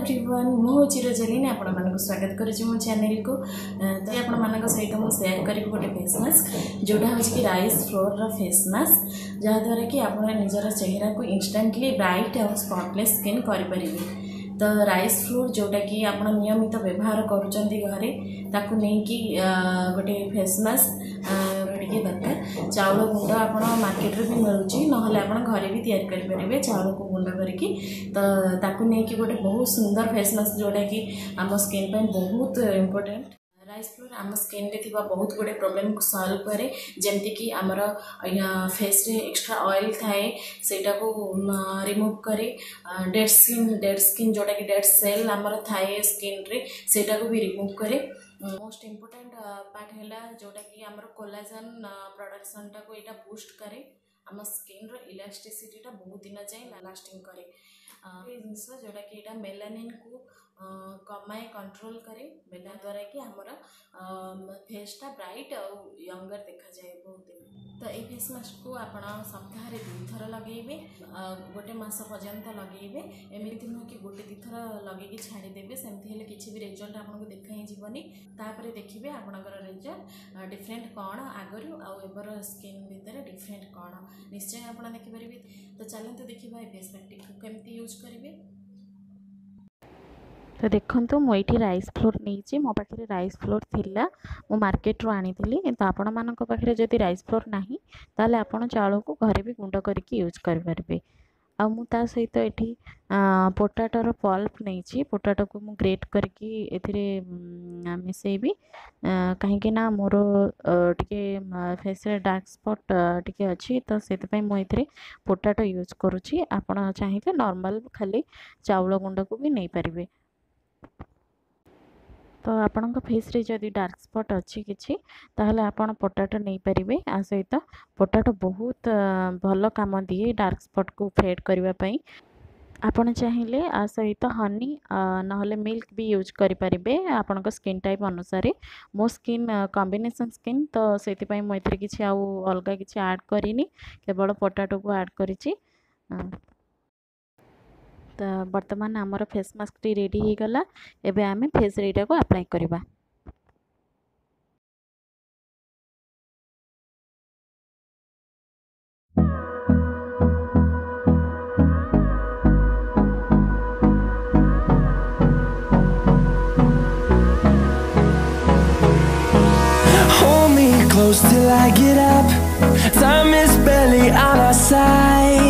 everyone ମୁଁ ଚିରଜଲିନ ଆପଣମାନଙ୍କୁ ସ୍ୱାଗତ କରୁଛି ମୋ ଚ୍ୟାନେଲକୁ ତ ଆପଣମାନଙ୍କ ସହିତ ମୁଁ ସେୟାର କରିବି ଗୋଟେ ଫେସ୍ ମାସ୍କ ଯେଉଁଟା ହେଉଛି କି ରାଇସ୍ ଫ୍ଲୋର୍ର ଫେସ୍ ମାସ୍କ ଯାହାଦ୍ୱାରା କି ଆପଣ ନିଜର ଚେହେରାକୁ ଇନଷ୍ଟାଣ୍ଟଲି ବ୍ରାଇଟ୍ ଆଉ ସ୍ପଟଲେସ୍ ସ୍କିନ୍ କରିପାରିବେ ତ ରାଇସ୍ ଫ୍ଲୋର୍ ଯେଉଁଟାକି ଆପଣ ନିୟମିତ ବ୍ୟବହାର କରୁଛନ୍ତି ଘରେ ତାକୁ ନେଇକି ଗୋଟେ ଫେସ୍ ମାସ୍କ ଟିକେ ଦରକାର ଚାଉଳ ଗୁଣ୍ଡ ଆପଣ ମାର୍କେଟ୍ରେ ବି ମିଳୁଛି ନହେଲେ ଆପଣ ଘରେ ବି ତିଆରି କରିପାରିବେ ଚାଉଳକୁ ଗୁଣ୍ଡ କରିକି ତ ତାକୁ ନେଇକି ଗୋଟେ ବହୁତ ସୁନ୍ଦର ଫେସ୍ ମାସ୍କ ଯେଉଁଟାକି ଆମ ସ୍କିନ୍ ପାଇଁ ବହୁତ ଇମ୍ପୋର୍ଟାଣ୍ଟ রাইস ফ্লোর আম স্কিন্রে থাকা বহুত গুড়ে প্রোবলেম সলভ করে যেমিকি আমার ফেস্রে এক্সট্রা অয়েল থাকে সেইটা রিমুভ করে ডেড স্কিন ডেড স্কিন যেটা কি ডেড সেল আমার থাকে স্কিন্রে সেইটা রিমুভ করে मोस्ट इम्पोर्टाट पार्ट है जोटा कि आमर कोलाजन प्रडक्शन टाक यहाँ बुस्ट कै आम स्किन रिलास्टिसीटा बहुत दिन जाए लास्टिंग कै जिनस जोटा कि यहाँ मेलानिन को कमाए कंट्रोल करे मेला द्वारा कि आमर फेसटा ब्राइट आउ यंगर देखा जाए बहुत दिन ତ ଏଇ ଫେସ୍ ମାସ୍କକୁ ଆପଣ ସପ୍ତାହରେ ଦୁଇଥର ଲଗାଇବେ ଗୋଟେ ମାସ ପର୍ଯ୍ୟନ୍ତ ଲଗାଇବେ ଏମିତି ନୁହଁ କି ଗୋଟେ ଦୁଇଥର ଲଗାଇକି ଛାଡ଼ିଦେବେ ସେମିତି ହେଲେ କିଛି ବି ରେଜଲ୍ଟ ଆପଣଙ୍କୁ ଦେଖା ହିଁ ଯିବନି ତାପରେ ଦେଖିବେ ଆପଣଙ୍କର ରେଜଲ୍ଟ ଡିଫରେଣ୍ଟ କ'ଣ ଆଗରୁ ଆଉ ଏବର ସ୍କିନ୍ ଭିତରେ ଡିଫରେଣ୍ଟ କ'ଣ ନିଶ୍ଚୟ ଆପଣ ଦେଖିପାରିବେ ତ ଚାଲନ୍ତୁ ଦେଖିବା ଏ ଫେସ୍ ପ୍ୟାକ୍ଟିକୁ କେମିତି ୟୁଜ୍ କରିବେ ତ ଦେଖନ୍ତୁ ମୁଁ ଏଇଠି ରାଇସ୍ ଫ୍ଲୋର୍ ନେଇଛି ମୋ ପାଖରେ ରାଇସ୍ ଫ୍ଲୋର୍ ଥିଲା ମୁଁ ମାର୍କେଟରୁ ଆଣିଥିଲି ତ ଆପଣମାନଙ୍କ ପାଖରେ ଯଦି ରାଇସ୍ ଫ୍ଲୋର୍ ନାହିଁ ତାହେଲେ ଆପଣ ଚାଉଳକୁ ଘରେ ବି ଗୁଣ୍ଡ କରିକି ୟୁଜ୍ କରିପାରିବେ ଆଉ ମୁଁ ତା ସହିତ ଏଠି ପୋଟାଟୋର ପଲ୍ପ ନେଇଛି ପୋଟାଟୋକୁ ମୁଁ ଗ୍ରେଟ୍ କରିକି ଏଥିରେ ମିଶାଇବି କାହିଁକି ନା ମୋର ଟିକେ ଫେସ୍ରେ ଡାର୍କ ସ୍ପଟ୍ ଟିକେ ଅଛି ତ ସେଥିପାଇଁ ମୁଁ ଏଥିରେ ପୋଟାଟୋ ୟୁଜ୍ କରୁଛି ଆପଣ ଚାହିଁଲେ ନର୍ମାଲ୍ ଖାଲି ଚାଉଳ ଗୁଣ୍ଡକୁ ବି ନେଇପାରିବେ ତ ଆପଣଙ୍କ ଫେସ୍ରେ ଯଦି ଡାର୍କ ସ୍ପଟ୍ ଅଛି କିଛି ତାହେଲେ ଆପଣ ପଟାଟୋ ନେଇପାରିବେ ଆ ସହିତ ପଟାଟୋ ବହୁତ ଭଲ କାମ ଦିଏ ଡାର୍କ ସ୍ପଟ୍କୁ ଫେଡ଼୍ କରିବା ପାଇଁ ଆପଣ ଚାହିଁଲେ ଆ ସହିତ ହନି ନହେଲେ ମିଲ୍କ ବି ୟୁଜ୍ କରିପାରିବେ ଆପଣଙ୍କ ସ୍କିନ୍ ଟାଇପ୍ ଅନୁସାରେ ମୋ ସ୍କିନ୍ କମ୍ବିନେସନ୍ ସ୍କିନ୍ ତ ସେଥିପାଇଁ ମୁଁ ଏଥିରେ କିଛି ଆଉ ଅଲଗା କିଛି ଆଡ଼୍ କରିନି କେବଳ ପଟାଟୋକୁ ଆଡ଼୍ କରିଛି ବର୍ତ୍ତମାନ ଆମର ଫେସ୍ ମାସ୍କଟି ରେଡ଼ି ହୋଇଗଲା ଏବେ ଆମେ ଫେସ୍ ଏଇଟାକୁ ଆପ୍ଲାଏ କରିବା Close till I get up Time is barely on our side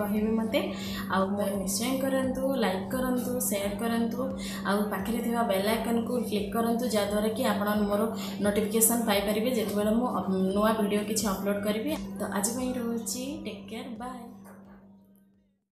କହିବେ ମୋତେ ଆଉ ନିଶ୍ଚୟ କରନ୍ତୁ ଲାଇକ୍ କରନ୍ତୁ ସେୟାର କରନ୍ତୁ ଆଉ ପାଖରେ ଥିବା ବେଲ୍ ଆଇକନ୍କୁ କ୍ଲିକ୍ କରନ୍ତୁ ଯାହାଦ୍ୱାରା କି ଆପଣ ମୋର ନୋଟିଫିକେସନ୍ ପାଇପାରିବେ ଯେତେବେଳେ ମୁଁ ନୂଆ ଭିଡ଼ିଓ କିଛି ଅପଲୋଡ଼୍ କରିବି ତ ଆଜି ପାଇଁ ରହୁଛି ଟେକ୍ କେୟାର୍ ବାଏ